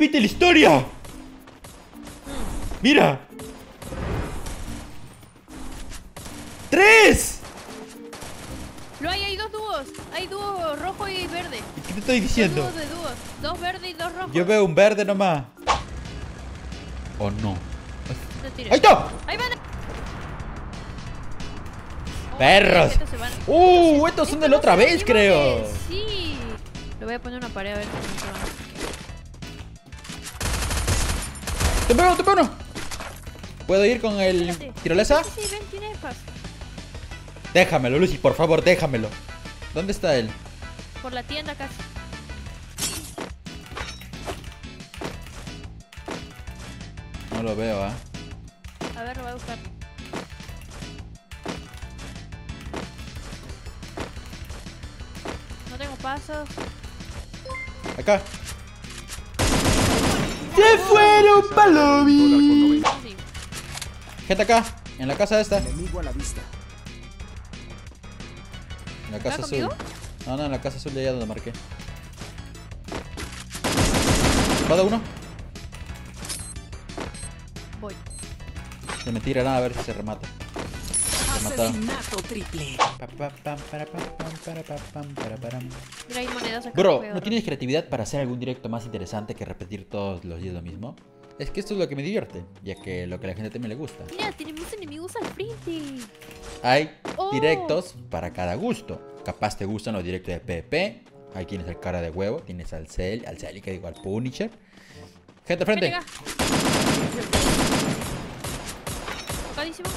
repite la historia. Mira. ¡Tres! Lo hay, hay dos dúos. Hay dúo rojo y verde. ¿Qué te estoy Dos diciendo? dúos de dúos. Dos verdes y dos rojos. Yo veo un verde nomás. ¿O no? No. ¡Ahí está! Ahí van. Oh, ¡Perros! estos se van. ¡Uh! Estos son de la otra vez, creo. Sí. Le voy a poner una pared a ver cómo se van. ¡Te pego, te pego! ¿Puedo ir con el tirolesa? Sí, sí, ven, tiene. Déjamelo, Lucy, por favor, déjamelo. ¿Dónde está él? Por la tienda casi. No lo veo, ¿ah? A ver, lo voy a buscar. No tengo pasos. Acá. ¡Se fueron, Palomi! Gente acá, en la casa esta. En Enemigo a la vista. la casa ¿Acá azul. No, no, en la casa azul de allá donde marqué. ¿Cada uno? Voy. De mentira, nada, a ver si se remata. Mataron. Mira, hay monedas acá. Bro, ¿no tienes creatividad para hacer algún directo más interesante que repetir todos los días lo mismo? Es que esto es lo que me divierte, ya que lo que a la gente también le gusta. Mira, tenemos enemigos al frente. Hay Oh. directos para cada gusto. Capaz te gustan los directos de PP. Ahí tienes al cara de huevo, tienes al Cell, al Cell que digo al Punisher. Gente al frente. Tocadísimo.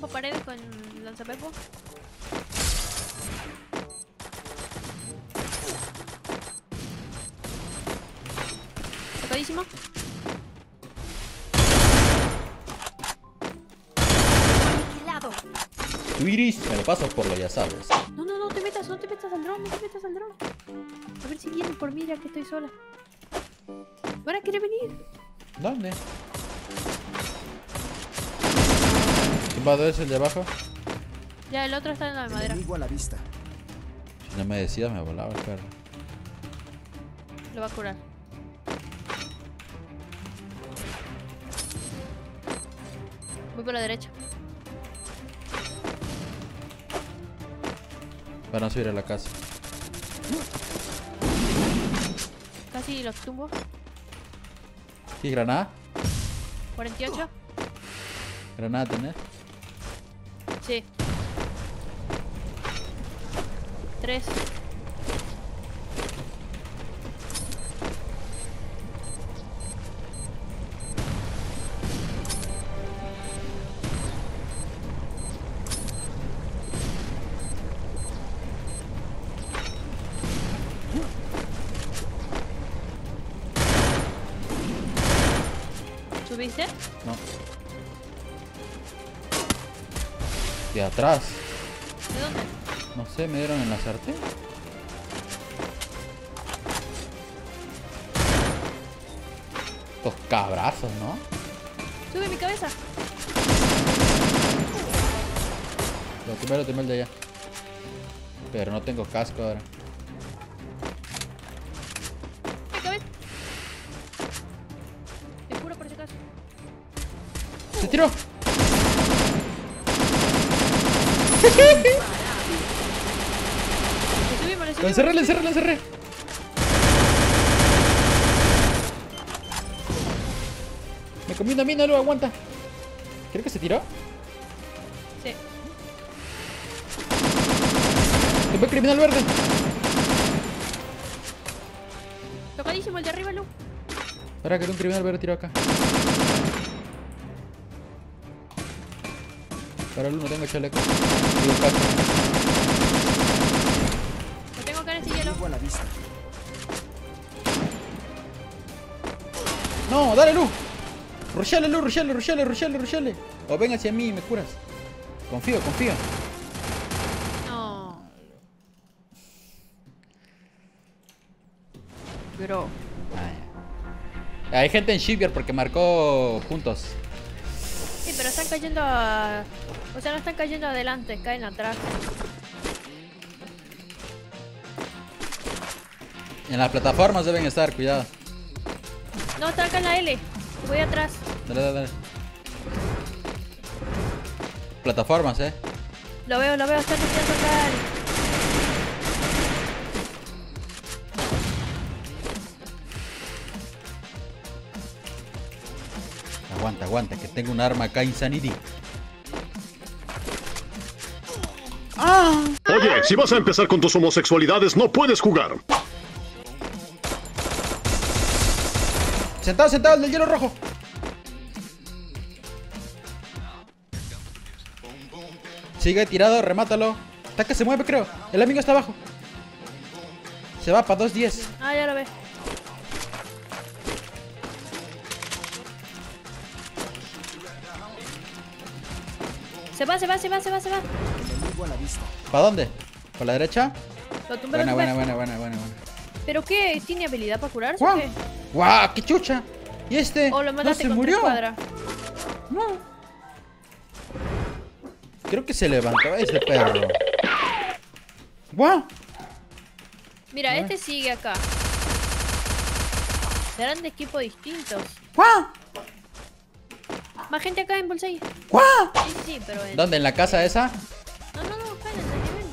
Rompo paredes con lanzapepo. Tocadísimo. Aniquilado. Tu iris me lo pasas por lo ya sabes. No, no, no te metas, no te metas al dron, no te metas al dron. A ver si vienen por mí ya que estoy sola. ¿Van a querer venir? ¿Dónde? ¿Tumbado es el de abajo? Ya, el otro está en la madera. A la vista. Si no me decías me volaba el perro. Lo va a curar. Voy por la derecha. Para no subir a la casa. Casi los tumbo. ¿Sí, granada? 48. ¿Granada tenés? Sí. 3. ¿Subiste? No. Atrás. ¿De dónde? No sé, me dieron en la sartén. Estos cabrazos, ¿no? Sube mi cabeza. Lo primero te el de allá. Pero no tengo casco ahora. Mi cabeza. Te juro por si acaso. ¡Se tiró! Le subimos, le ¡Lo encerré, lo encerré, lo encerré! Me comí una mina, lo aguanta. ¿Creo que se tiró? Sí. ¡Te fue criminal verde! Tocadísimo el de arriba, Lu. Espera, que un criminal verde tiró acá. Para no tengo chaleco. Lo tengo acá en este hielo. No, dale, Lu. Rushale, Lu, rushale, rushale, rushale, rushale. O ven hacia mí y me curas. Confío, confío. No. Bro. Hay gente en Shipyard porque marcó puntos. Pero están cayendo a... O sea, no están cayendo adelante, caen atrás. En las plataformas deben estar, cuidado. No, está acá en la L. Voy atrás. Dale, dale, dale. Plataformas, eh. Lo veo, lo veo. Está luchando acá. Aguanta, aguanta, que tengo un arma acá, Insanity. Oye, si vas a empezar con tus homosexualidades, no puedes jugar. Sentado, sentado, el del hielo rojo. Sigue tirado, remátalo. Está que se mueve, creo. El amigo está abajo. Se va para 2.10. Ah, ya lo ve. Se va, se va, se va, se va, se va. ¿Para dónde? ¿Por la derecha? Lo tumbé, Buena, buena, buena, buena, buena, buena. ¿Pero qué? ¿Tiene habilidad para curarse o ¡Guau! qué? ¡Guau! ¡Qué chucha! ¿Y este? Lo ¿No se murió? No. Creo que se levantó ese perro. ¡Guau! Mira, este sigue acá. Serán de equipos distintos. ¡Guau! Más gente acá en Bullseye. ¡Guau! Sí, sí, pero en... ¿Dónde? ¿En la casa esa? No, no, no, acá en el nivel.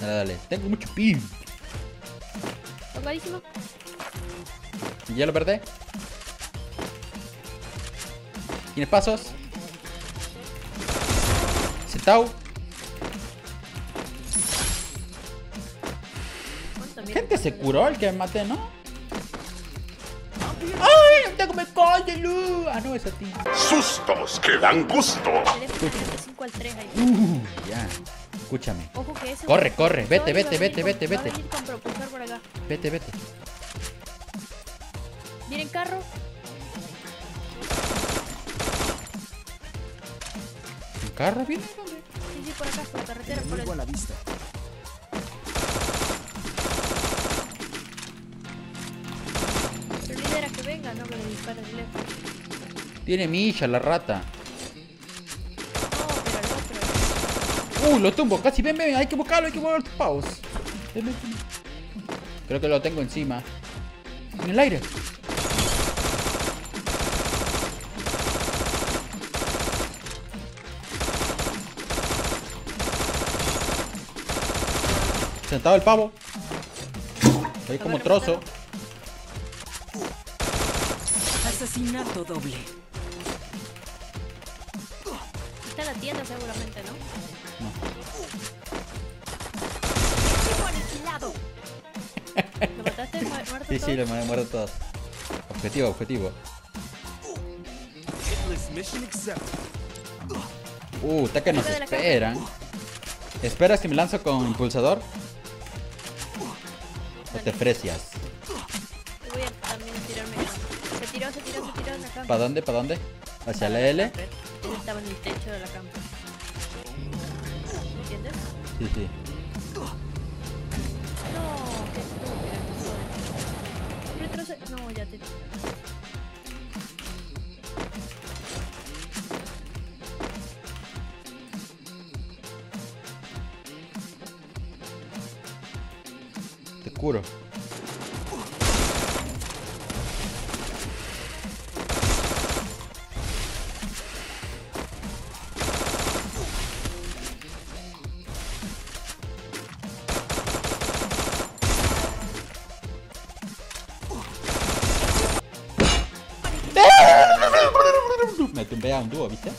Dale, dale. Tengo mucho pin. Tocadísimo. ¿Y ya lo perdí? ¿Tienes pasos? Mira, Gente se curó el que me maté, ¿no? ¡Ay! ¡Tengo me coño, Lu! Ah, no, es a ti. Sustos que dan gusto. teléfono 5 al 3 ahí. Uh, ya. Escúchame. Ojo que ese... Corre, corre, vete, vete, venir vete, vete, vete. Vete, vete. Miren carro. ¿Un carro viene? Sí, sí, por acá, por la carretera, por el... Pero no que le dispare el lejos. Tiene milla la rata. No, otro. Uh, lo tumbo, casi ven, ven, hay que buscarlo, hay que buscar los pavos. Creo que lo tengo encima. En el aire. Sentado el pavo. Soy como trozo. Asesinato doble. Está en la tienda seguramente, ¿no? Equipo aniquilado. ¿Lo mataste? Mu- ¿Muerto Sí, todo? sí, le me muerto todos. Objetivo, objetivo. Uh, está que nos esperan. ¿Esperas que me lanzo con impulsador? ¿O te frecias? Voy a tiró, se tiró, se tiró en la cama. ¿Para dónde? ¿Para dónde? ¿Hacia la L? Él estaba en el techo de la cama. ¿Entiendes? Sí, sí. No, qué soy. Retrocede. No, ya te. Te curo. Un ¿viste?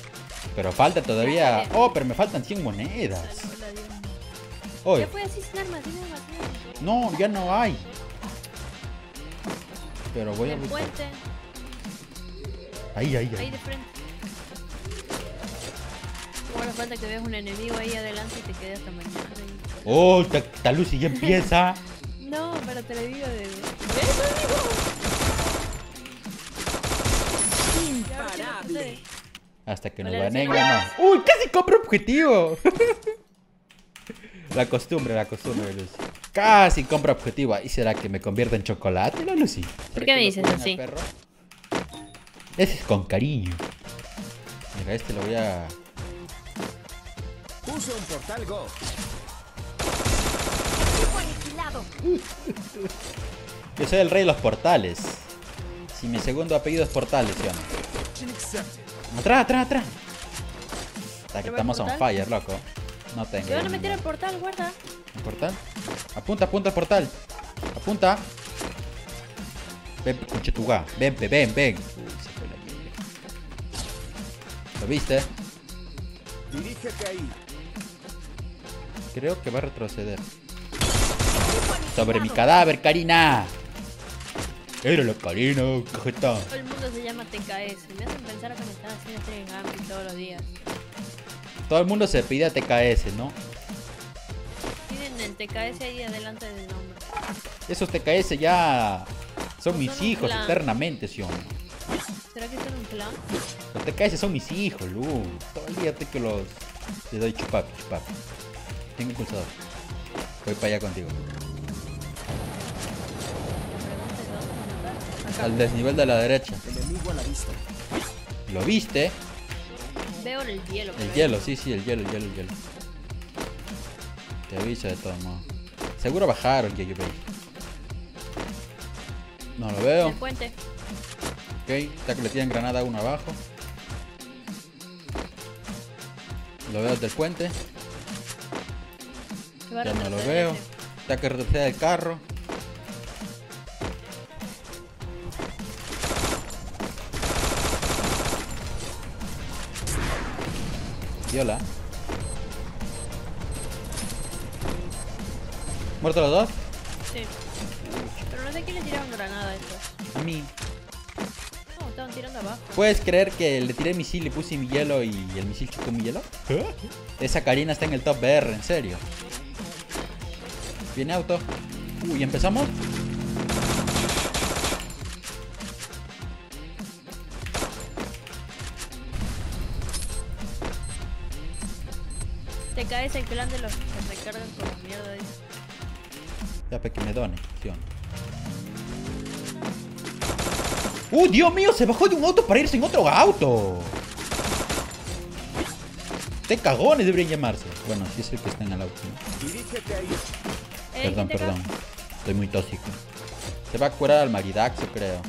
Pero falta todavía... Oh, pero me faltan 100 monedas. Armas. no, ya no hay. Pero voy a buscar. Ahí, ahí, ahí ahí. de frente. Ahora falta que veas un enemigo ahí adelante y te quedes hasta mañana. Oh, Ta- Talusi ya empieza. No, pero te lo digo de. ¿Ves, amigo? Imparable. Hasta que nos baneen no. ¡Uy! ¡Casi compro objetivo! la costumbre, la costumbre, Lucy. Casi compro objetivo. ¿Y será que me convierta en chocolate, la Lucy? ¿Será qué me dices así? perro? Ese es con cariño. Mira, este lo voy a. Usa un portal Go. Yo soy el rey de los portales. Si mi segundo apellido es portales, ¿sí o no? Atrás, atrás, atrás. Que ¿Pero estamos on fire, loco. No tengo. Se van a meter al portal, guarda. ¿El portal? Apunta, apunta al portal. Apunta. Ven, escucha tu ga. Ven, ven, ven. Uy, se fue la mierda. ¿Lo viste? Dirígete ahí. Creo que va a retroceder. Sobre mi cadáver, Karina. Era la Karina, cajeta. Todo el mundo se llama TKS. Me hacen pensar que me están haciendo stream Gambit todos los días. Todo el mundo se pide a TKS, ¿no? Tienen el TKS ahí adelante del nombre. Esos TKS ya son No mis son hijos eternamente, ¿sí o no? ¿Será que son un clan? Los TKS son mis hijos, Lu. Todo el día te que los. Les doy chupapi, chupapi. Tengo impulsador. Voy para allá contigo. Al desnivel de la derecha. ¿Lo viste? Veo el hielo. El hielo, sí, sí, el hielo, el hielo, el hielo. Te aviso de todo modo. Seguro bajaron veis. No lo veo. El puente. Ok, está que le tiran granada a uno abajo. Lo veo desde el puente. Ya no lo veo. ese. Está que retrocede el carro. Viola. ¿Muertos los dos? Sí. Pero no sé quién le tiraron granada a estos. A mí. No, estaban tirando abajo. ¿Puedes creer que le tiré misil y puse mi hielo y el misil chocó mi hielo? Esa Karina está en el top BR, en serio. Viene auto. Uy, ¿empezamos? TKS el clan de los que recargan con la mierda. Ya para que me done. ¿sí o no? ¡Uh, Dios mío! Se bajó de un auto para irse en otro auto. Te cagones deberían llamarse. Bueno, si es el que está en el auto. ¿no? Eh, Perdón, perdón. Estoy muy tóxico. Se va a curar al maridaxo, creo.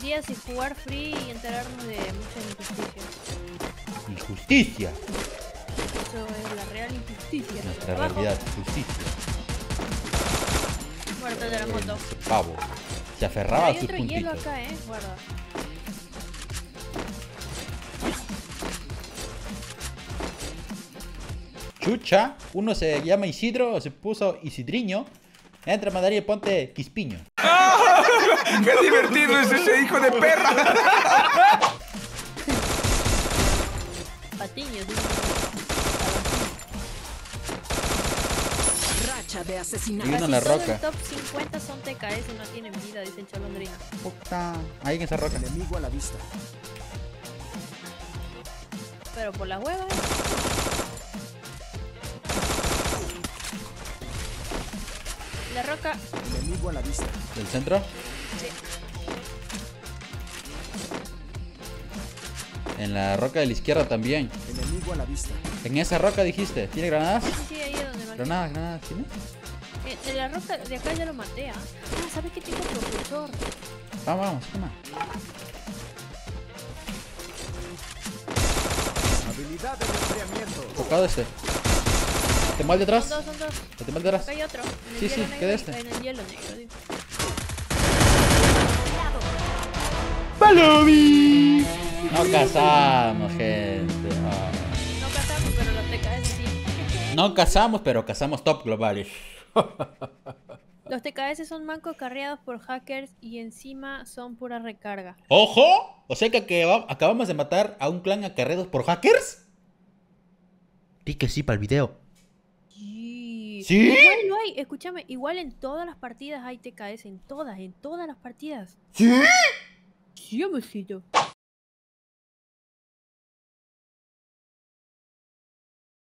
Días sin jugar free y enterarnos de muchas injusticias. Injusticia. Eso es la real injusticia. Nuestra Abajo. realidad. Justicia. Muerto de la moto. Ese pavo. Se aferraba a Hay sus otro hielo acá, eh. Guarda. Chucha. Uno se llama Isidro, se puso Isidriño. Entra, Madari, y ponte Quispiño. ¡Qué divertido es ese hijo de perra! Patiños. De Y asesinato. uno en la roca. el top 50 son TKS y no tienen vida, dice el Cholondrina. Puta. Ahí en esa roca. Enemigo a la vista. Pero por las huevas, eh. La roca. Enemigo a la vista. ¿Del centro? Sí. En la roca de la izquierda también. Enemigo a la vista. En esa roca dijiste. ¿Tiene granadas? Sí, sí, ahí es donde marqué. Granadas, granadas. ¿Tiene? Eh, de la roca de acá ya lo maté, ¿ah? Ah, ¿sabes qué tengo propulsor? Vamos, vamos, toma. Habilidad de enfriamiento. Enfocado este. ¿Te mal detrás? Son dos, son dos. ¿Te mal detrás? Acá hay otro. En el Sí, hielo sí, negro ¿qué de y- este? En el hielo negro, digo. ¡Palomi! No cazamos, gente. No cazamos, pero cazamos top globales. Los TKS son mancos carreados por hackers y encima son pura recarga. ¡Ojo! O sea que acaba- acabamos de matar a un clan acarreados por hackers. Di que sí para el video. Sí. ¿Sí? Igual lo hay, escúchame, igual en todas las partidas hay TKS, en todas, en todas las partidas. ¿Sí? Sí, amorcito.